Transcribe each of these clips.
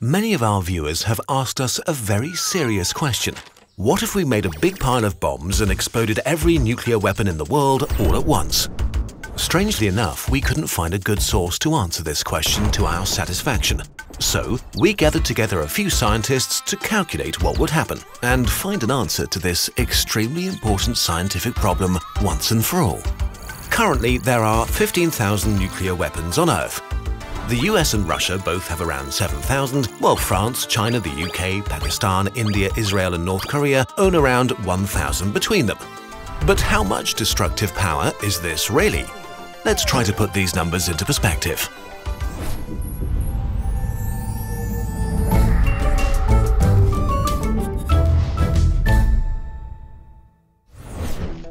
Many of our viewers have asked us a very serious question. What if we made a big pile of bombs and exploded every nuclear weapon in the world all at once? Strangely enough, we couldn't find a good source to answer this question to our satisfaction. So, we gathered together a few scientists to calculate what would happen and find an answer to this extremely important scientific problem once and for all. Currently, there are 15,000 nuclear weapons on Earth. The US and Russia both have around 7,000, while France, China, the UK, Pakistan, India, Israel and North Korea own around 1,000 between them. But how much destructive power is this really? Let's try to put these numbers into perspective.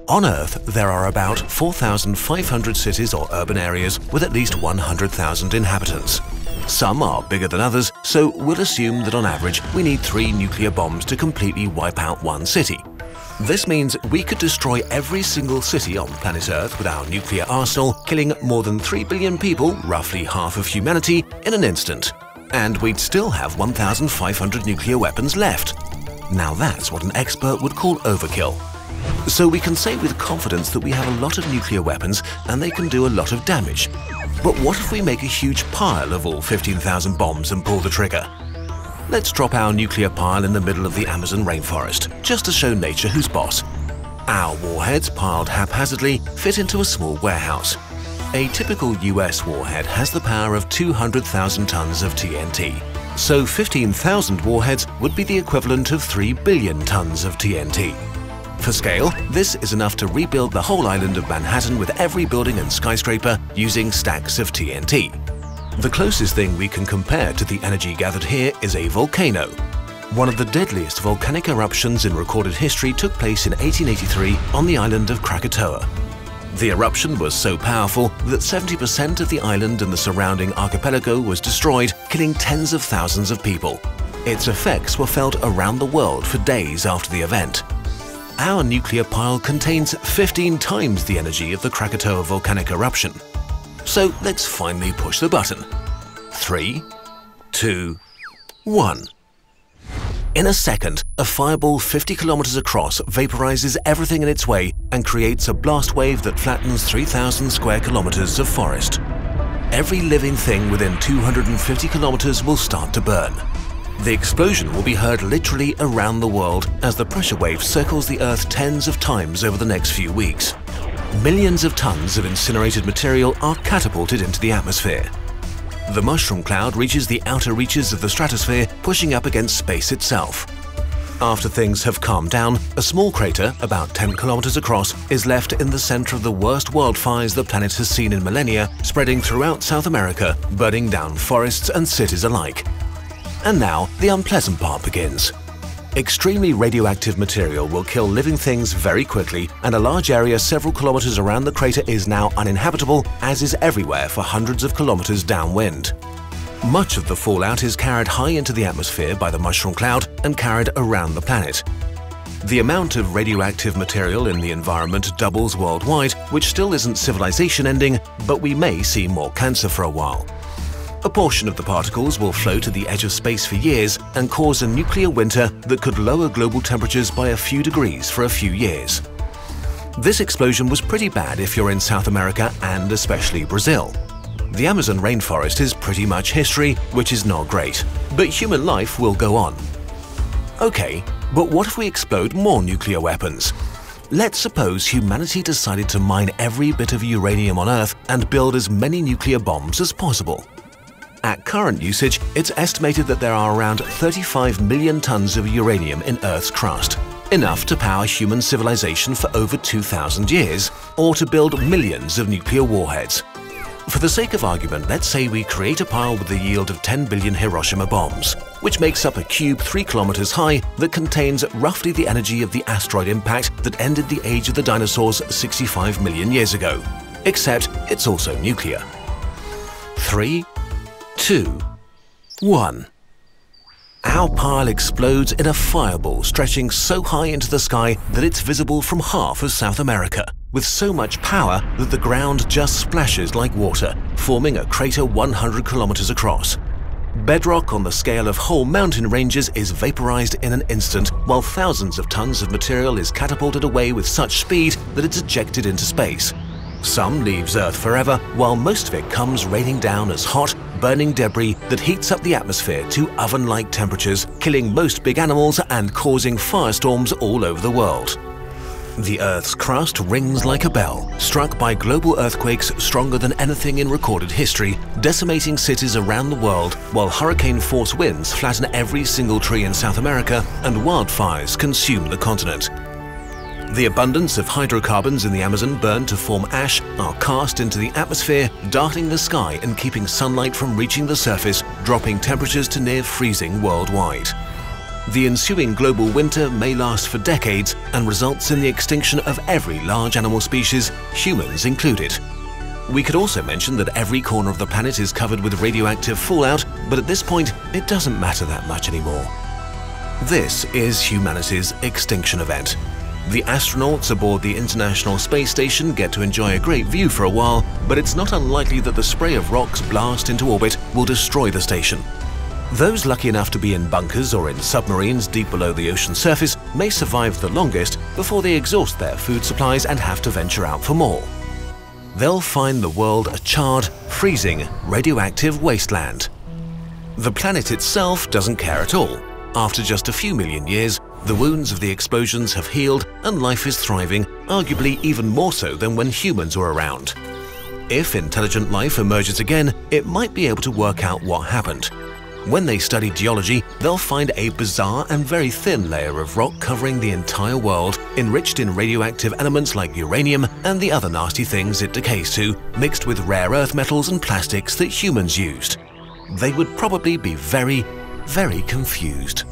On Earth, there are about 4,500 cities or urban areas with at least 100,000 inhabitants. Some are bigger than others, so we'll assume that on average we need three nuclear bombs to completely wipe out one city. This means we could destroy every single city on planet Earth with our nuclear arsenal, killing more than 3 billion people, roughly half of humanity, in an instant. And we'd still have 1,500 nuclear weapons left. Now that's what an expert would call overkill. So we can say with confidence that we have a lot of nuclear weapons and they can do a lot of damage. But what if we make a huge pile of all 15,000 bombs and pull the trigger? Let's drop our nuclear pile in the middle of the Amazon rainforest, just to show nature who's boss. Our warheads, piled haphazardly, fit into a small warehouse. A typical US warhead has the power of 200,000 tons of TNT, so 15,000 warheads would be the equivalent of 3 billion tons of TNT. For scale, this is enough to rebuild the whole island of Manhattan with every building and skyscraper using stacks of TNT. The closest thing we can compare to the energy gathered here is a volcano. One of the deadliest volcanic eruptions in recorded history took place in 1883 on the island of Krakatoa. The eruption was so powerful that 70% of the island and the surrounding archipelago was destroyed, killing tens of thousands of people. Its effects were felt around the world for days after the event. Our nuclear pile contains 15 times the energy of the Krakatoa volcanic eruption. So let's finally push the button. Three, two, one. In a second, a fireball 50 kilometers across vaporizes everything in its way and creates a blast wave that flattens 3,000 square kilometers of forest. Every living thing within 250 kilometers will start to burn. The explosion will be heard literally around the world as the pressure wave circles the Earth tens of times over the next few weeks. Millions of tons of incinerated material are catapulted into the atmosphere. The mushroom cloud reaches the outer reaches of the stratosphere, pushing up against space itself. After things have calmed down, a small crater, about 10 kilometers across, is left in the center of the worst wildfires the planet has seen in millennia, spreading throughout South America, burning down forests and cities alike. And now, the unpleasant part begins. Extremely radioactive material will kill living things very quickly, and a large area several kilometers around the crater is now uninhabitable, as is everywhere for hundreds of kilometers downwind. Much of the fallout is carried high into the atmosphere by the mushroom cloud and carried around the planet. The amount of radioactive material in the environment doubles worldwide, which still isn't civilization ending, but we may see more cancer for a while. A portion of the particles will float at the edge of space for years and cause a nuclear winter that could lower global temperatures by a few degrees for a few years. This explosion was pretty bad if you're in South America and especially Brazil. The Amazon rainforest is pretty much history, which is not great, but human life will go on. Okay, but what if we explode more nuclear weapons? Let's suppose humanity decided to mine every bit of uranium on Earth and build as many nuclear bombs as possible. At current usage, it's estimated that there are around 35 million tons of uranium in Earth's crust, enough to power human civilization for over 2,000 years, or to build millions of nuclear warheads. For the sake of argument, let's say we create a pile with a yield of 10 billion Hiroshima bombs, which makes up a cube 3 kilometers high that contains roughly the energy of the asteroid impact that ended the age of the dinosaurs 65 million years ago. Except it's also nuclear. 3 two, one. Our pile explodes in a fireball stretching so high into the sky that it's visible from half of South America, with so much power that the ground just splashes like water, forming a crater 100 kilometers across. Bedrock on the scale of whole mountain ranges is vaporized in an instant, while thousands of tons of material is catapulted away with such speed that it's ejected into space. Some leaves Earth forever, while most of it comes raining down as hot, burning debris that heats up the atmosphere to oven-like temperatures, killing most big animals and causing firestorms all over the world. The Earth's crust rings like a bell, struck by global earthquakes stronger than anything in recorded history, decimating cities around the world, while hurricane-force winds flatten every single tree in South America and wildfires consume the continent. The abundance of hydrocarbons in the Amazon burned to form ash are cast into the atmosphere, darting the sky and keeping sunlight from reaching the surface, dropping temperatures to near freezing worldwide. The ensuing global winter may last for decades and results in the extinction of every large animal species, humans included. We could also mention that every corner of the planet is covered with radioactive fallout, but at this point, it doesn't matter that much anymore. This is humanity's extinction event. The astronauts aboard the International Space Station get to enjoy a great view for a while, but it's not unlikely that the spray of rocks blast into orbit will destroy the station. Those lucky enough to be in bunkers or in submarines deep below the ocean surface may survive the longest before they exhaust their food supplies and have to venture out for more. They'll find the world a charred, freezing, radioactive wasteland. The planet itself doesn't care at all. After just a few million years, the wounds of the explosions have healed and life is thriving, arguably even more so than when humans were around. If intelligent life emerges again, it might be able to work out what happened when they study geology, they'll find a bizarre and very thin layer of rock covering the entire world, enriched in radioactive elements like uranium and the other nasty things it decays to, mixed with rare earth metals and plastics that humans used. They would probably be very, very confused.